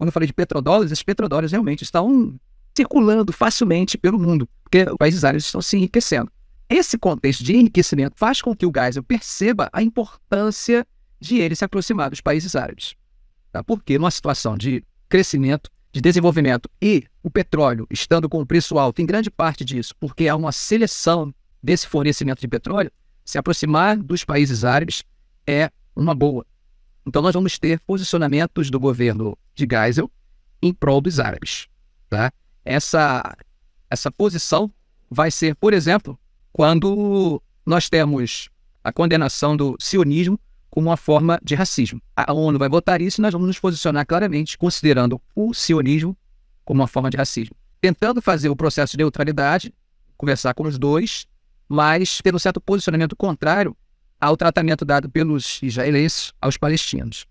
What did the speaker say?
quando eu falei de petrodólares, esses petrodólares realmente estão circulando facilmente pelo mundo, porque os países árabes estão se enriquecendo. Esse contexto de enriquecimento faz com que o Geisel perceba a importância de ele se aproximar dos países árabes. Tá? Porque numa situação de crescimento, de desenvolvimento e o petróleo estando com um preço alto, em grande parte disso, porque há uma seleção desse fornecimento de petróleo, se aproximar dos países árabes é uma boa. Então nós vamos ter posicionamentos do governo de Geisel em prol dos árabes. Tá? Essa, essa posição vai ser, por exemplo, quando nós temos a condenação do sionismo como uma forma de racismo. A ONU vai votar isso e nós vamos nos posicionar claramente, considerando o sionismo como uma forma de racismo. Tentando fazer o processo de neutralidade, conversar com os dois, mas tendo um certo posicionamento contrário ao tratamento dado pelos israelenses aos palestinos.